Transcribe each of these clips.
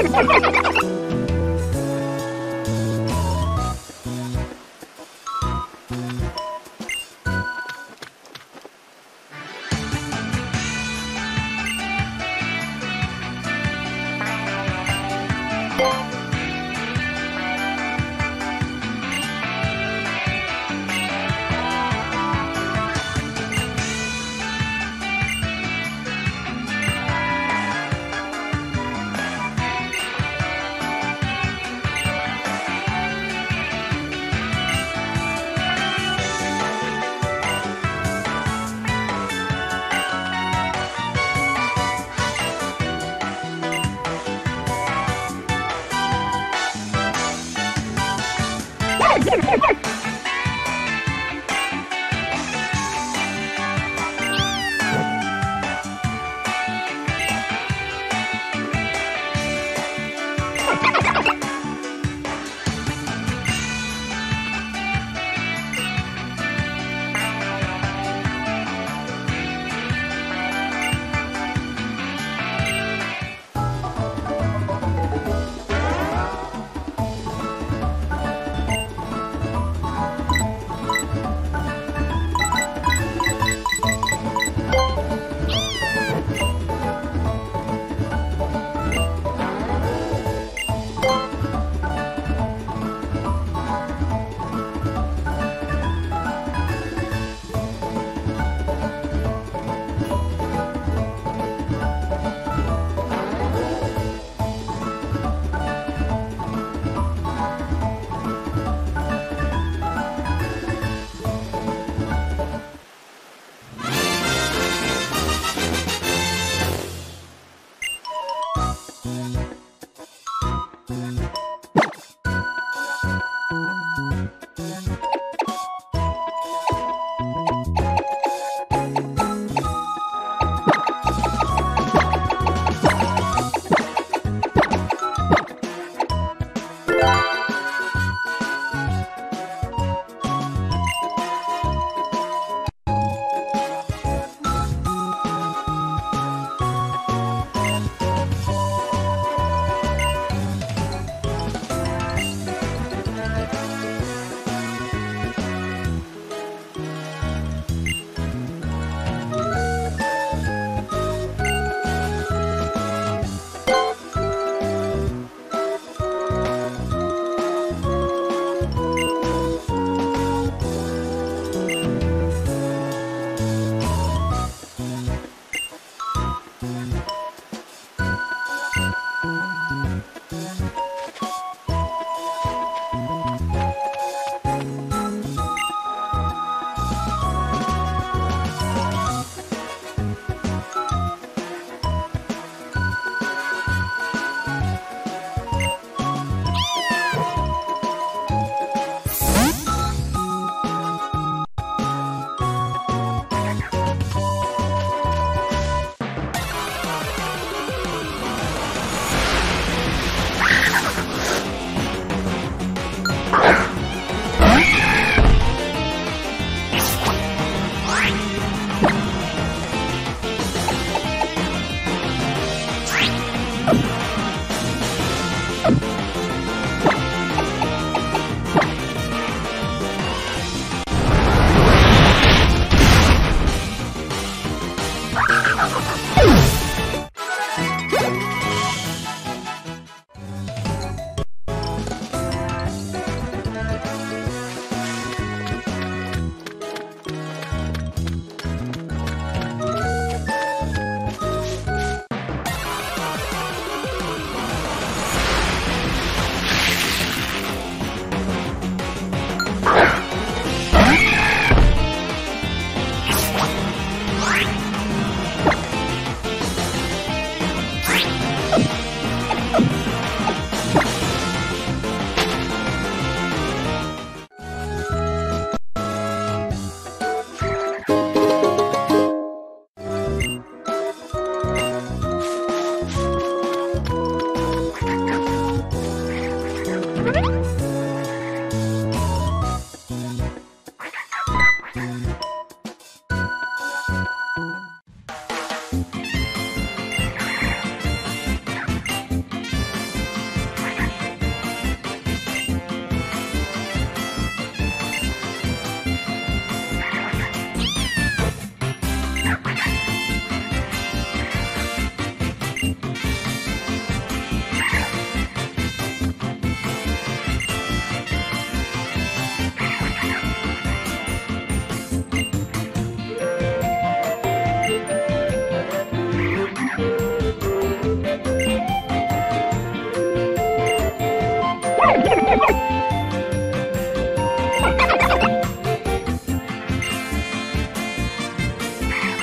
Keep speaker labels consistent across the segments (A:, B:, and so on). A: Ha ha ha ha! Thank you.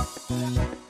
A: Thank you.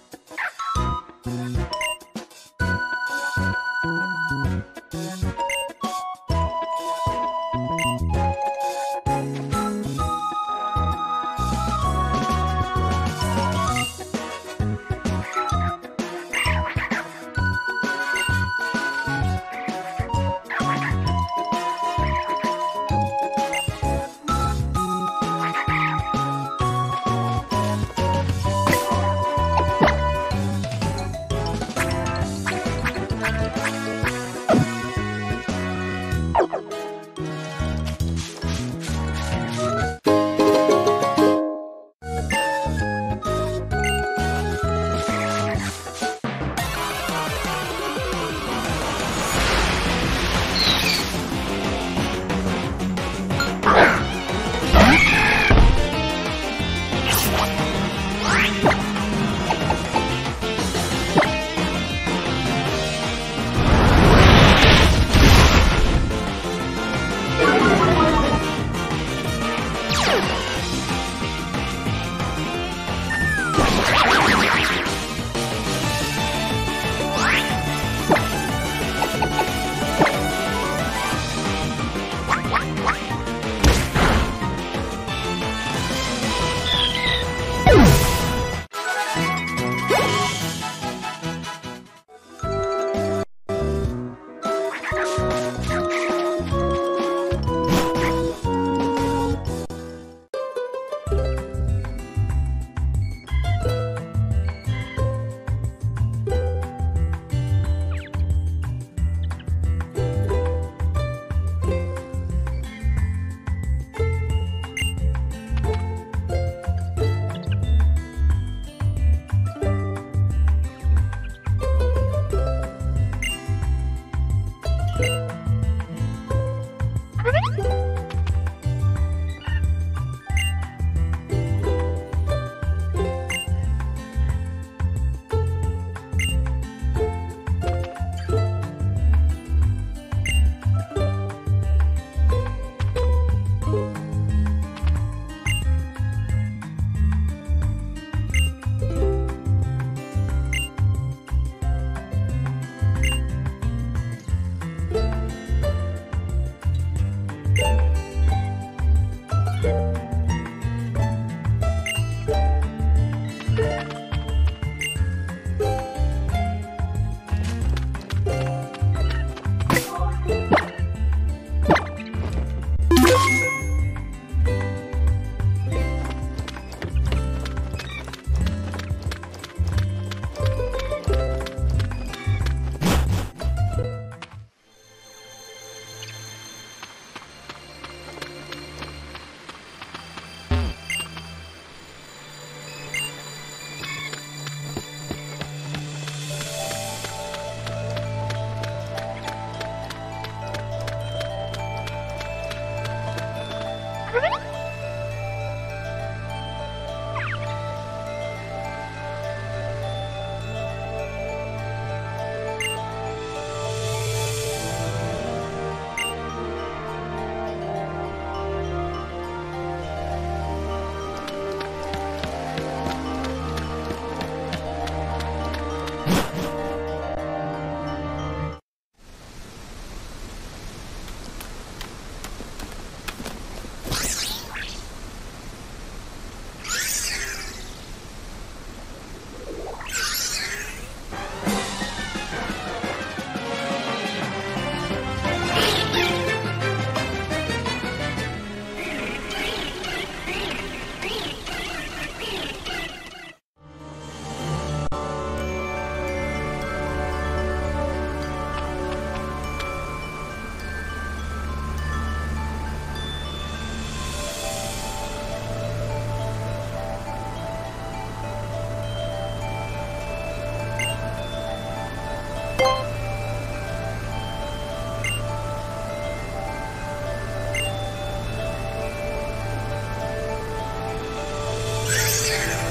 A: Yes.